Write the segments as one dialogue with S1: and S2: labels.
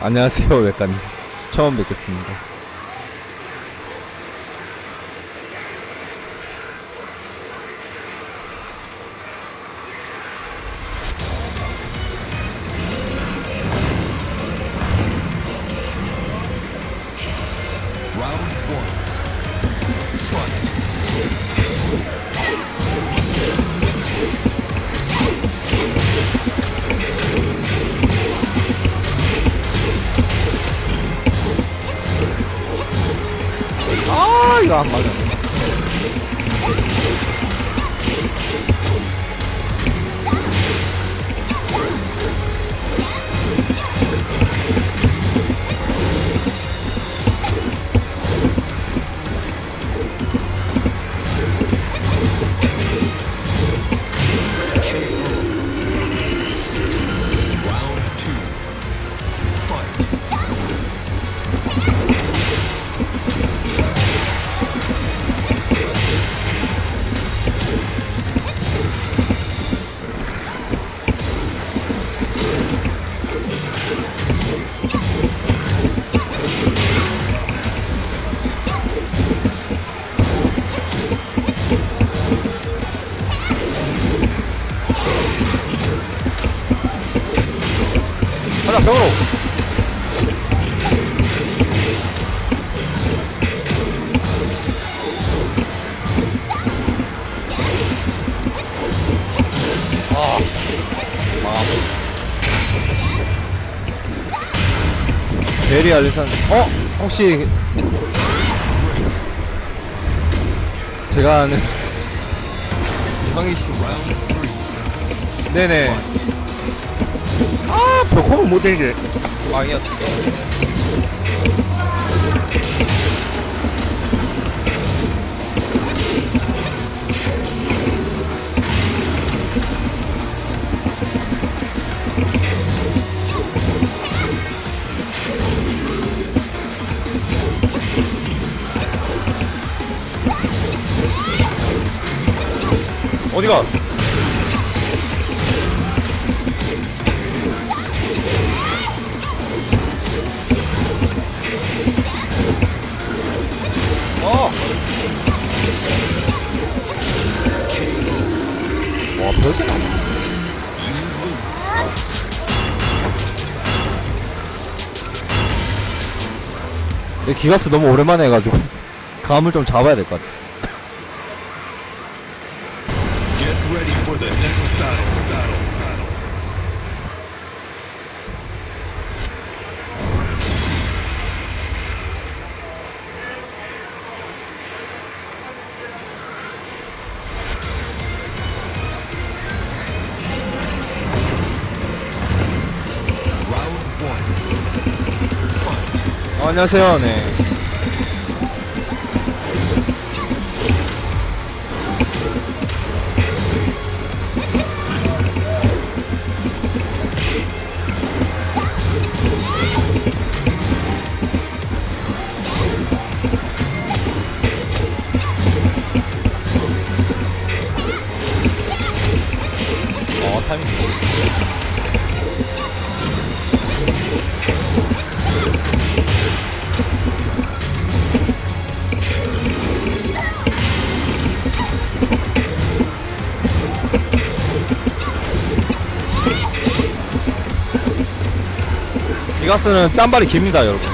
S1: 안녕하세요, 외과님. 처음 뵙겠습니다. 가자, 벽으로! 아, 마음. 베리 알리산, 어? 혹시, 제가 아는,
S2: three.
S1: 네네. 아, 벽화는 못 되게. 망이었어. 어디가? 근데 기가스 너무 오랜만에 해가지고 감을 좀 잡아야 될 것 같아. 어, 안녕하세요, 네. 기가스는 짬발이 깁니다, 여러분.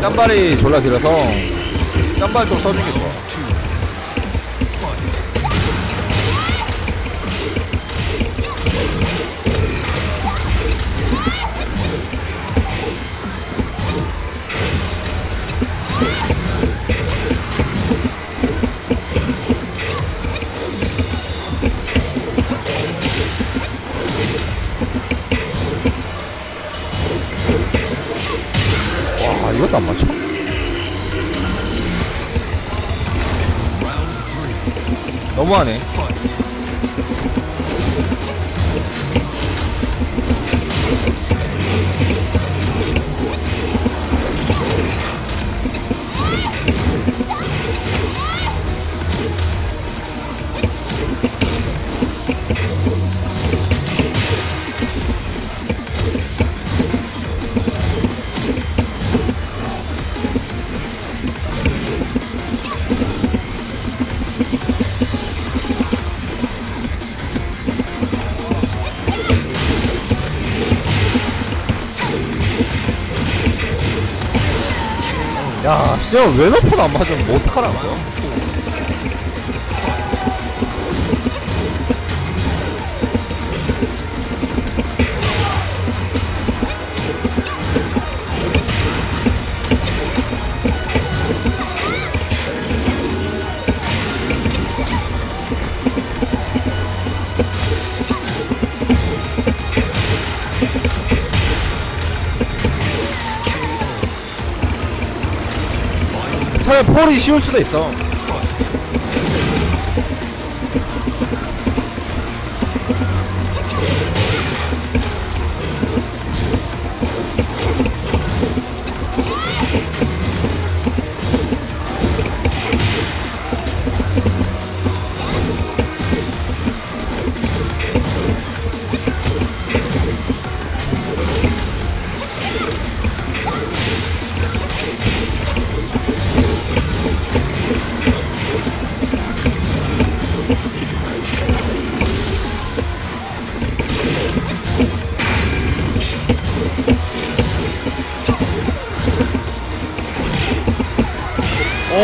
S1: 짬발이 졸라 길어서 짬발 좀 써주는 게 좋아. 이것도 안 맞춰? 너무하네. 야, 진짜 왜 너폰 안 맞으면 뭐 못하라고? 차라리 폴이 쉬울 수도 있어.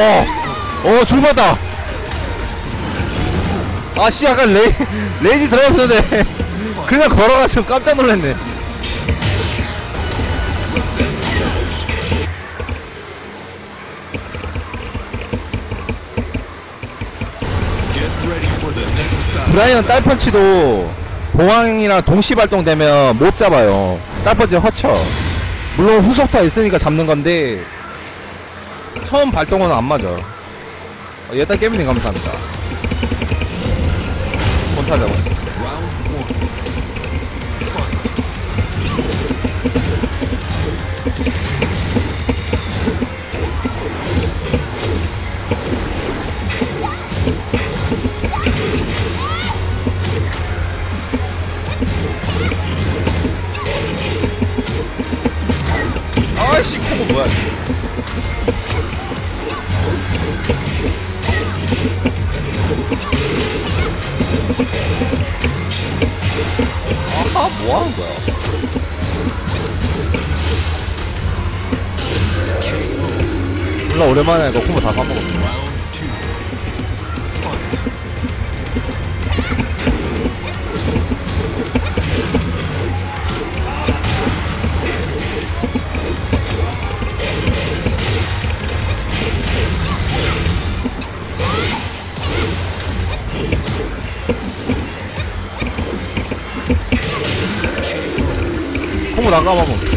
S1: 오, 오, 줄 맞다. 아, 씨, 약간 레이, 레이지 들어갔는데. 그냥 걸어가서 깜짝 놀랐네. 브라이언 딸펀치도 공항이랑 동시 발동되면 못 잡아요. 딸펀치 허쳐. 물론 후속타 있으니까 잡는 건데 처음 발동은 안 맞아. 어, 얘딸 깨미님 감사합니다. 본 타자고. 뭐 하는 거야? 몰라, 오랜만에 이거 콤보 다 까먹었네. 다까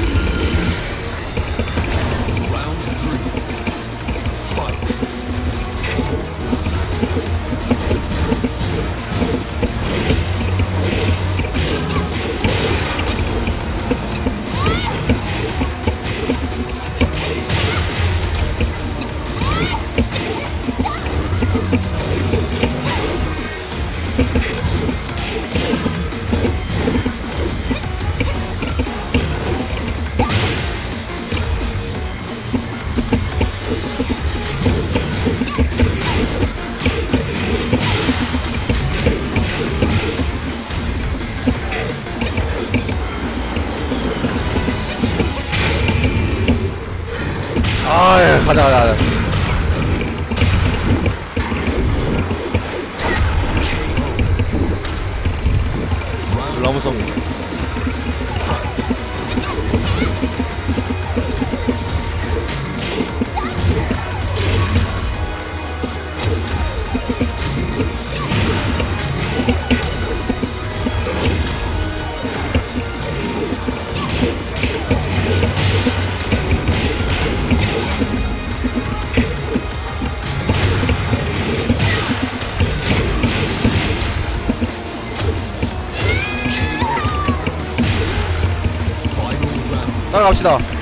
S1: 아, 예, 가자, 가자, 가자. 너무 성.
S2: Final
S1: 따라갑시다.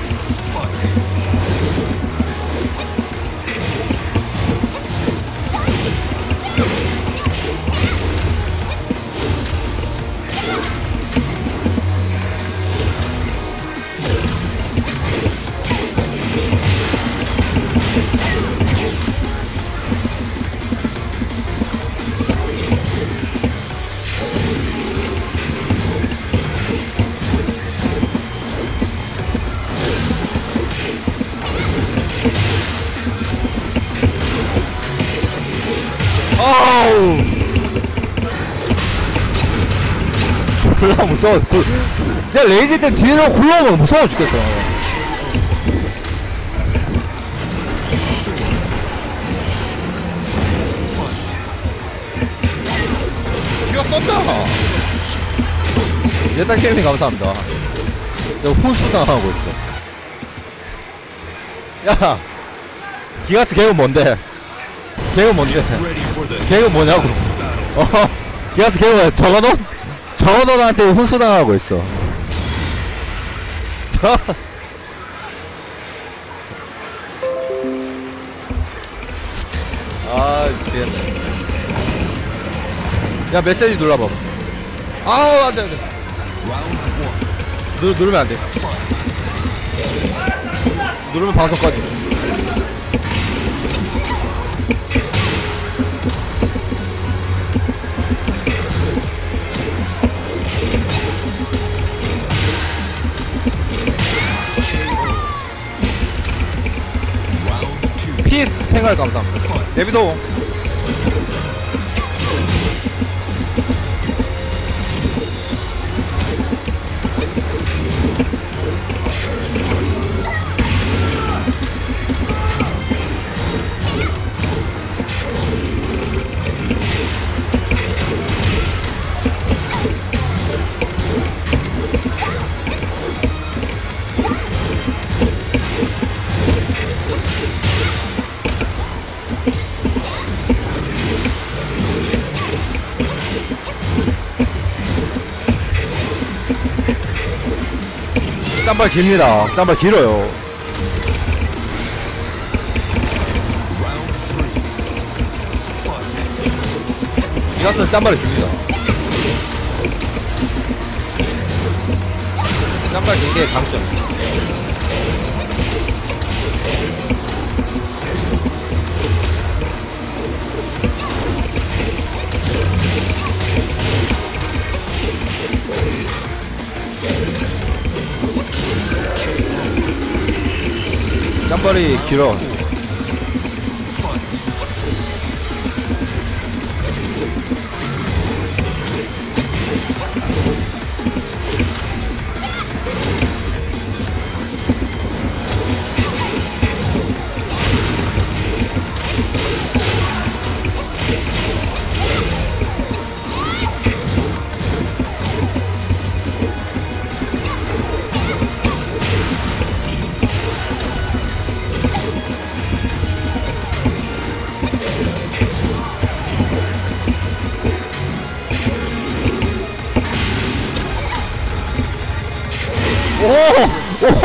S1: 아우. 졸라 무서워. 그, 진짜 레이지 때 뒤로 굴러오면 무서워 죽겠어. 기가 떴다. 예단 게임이 감사합니다. 내가 훈수당하고 있어. 야 기가스 개그 뭔데 개그 뭔데 개그 뭐냐고 어 기가스 개그 저거너 저거너한테 훈수당하고 있어 저 아, 미치겠네. 야, 메시지 눌러봐. 아우, 안 돼, 안 돼. 누, 누르면 안 돼. 누르면 방송 꺼지. 팽갈 감사합니다. 데비도. 짬발 깁니다. 짬발 길어요. 이가스는 짬발이 깁니다. 짬발 긴게 장점. 짬발이 길어.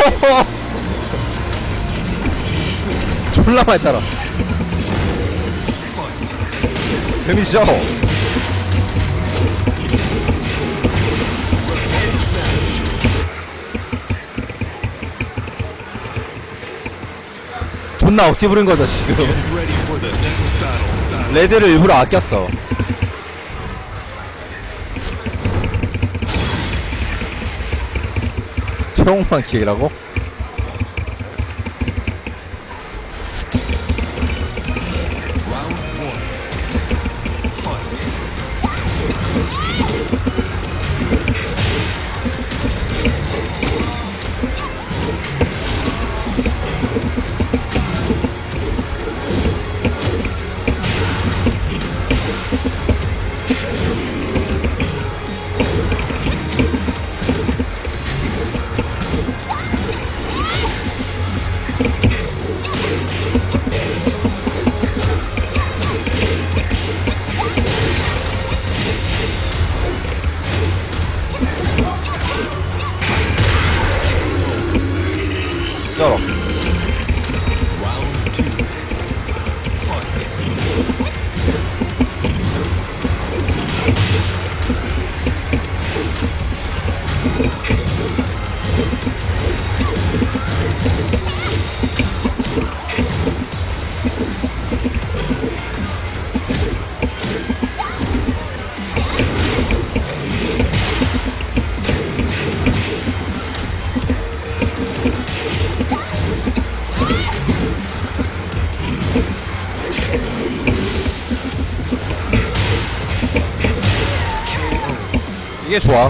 S1: 졸라 많이 따라. 데미지죠? 존나 억지 부린 거죠, 지금. 레드를 일부러 아꼈어. 최홍만 기회라고? 이게 좋아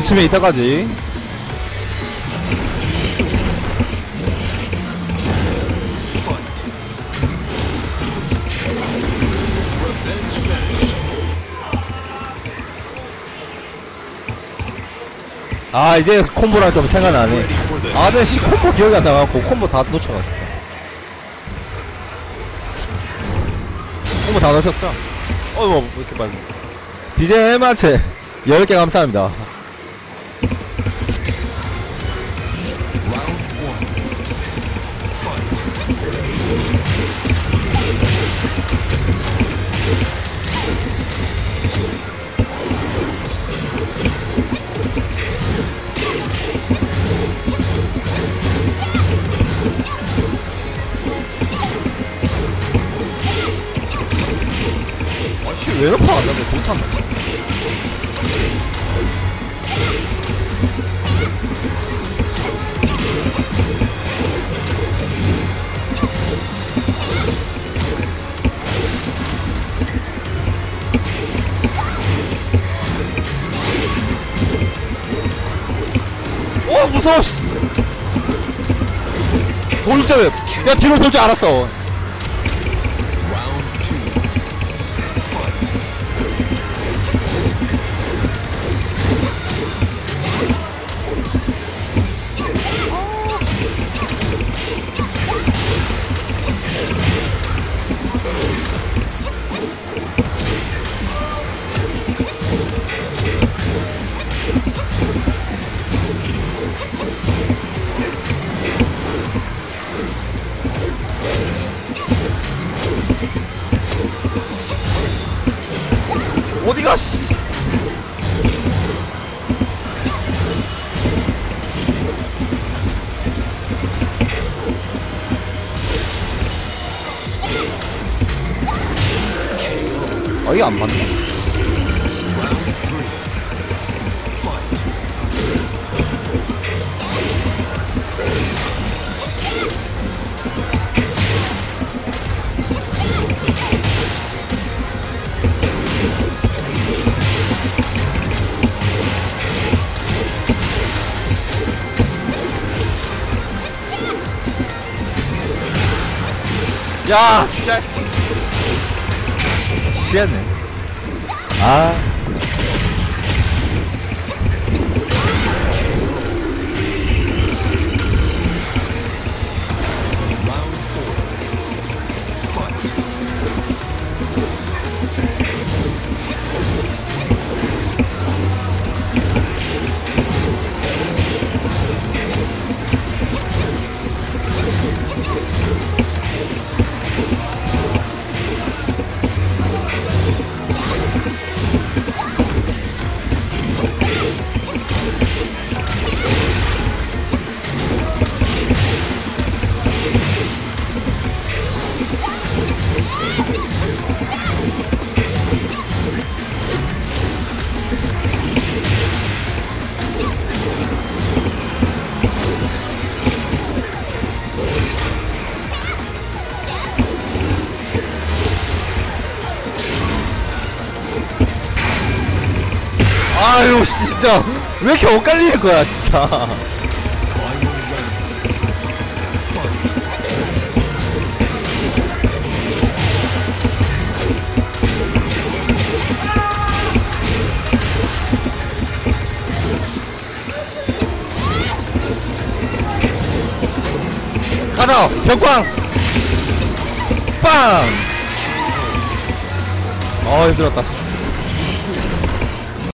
S1: 치면 이따까지. 아 이제 콤보랑 좀 생각나네 아, 근데 씨 콤보 기억이 안 나갖고 콤보 다 놓쳐가지고. 콤보 다 놓쳤어. 어, 뭐, 왜 이렇게 빨리. BJ 헬마체 10개 감사합니다. 아, 씨, 왜 이렇게 안 나네? 못한다. 어, 무서워, 씨. 돌줄, 야, 뒤로 돌줄 알았어. 야, 진짜. 취했네. 아. 아유 진짜. 왜 이렇게 엇갈리는 거야 진짜. 가서 벽광. 빵! 어 힘들었다.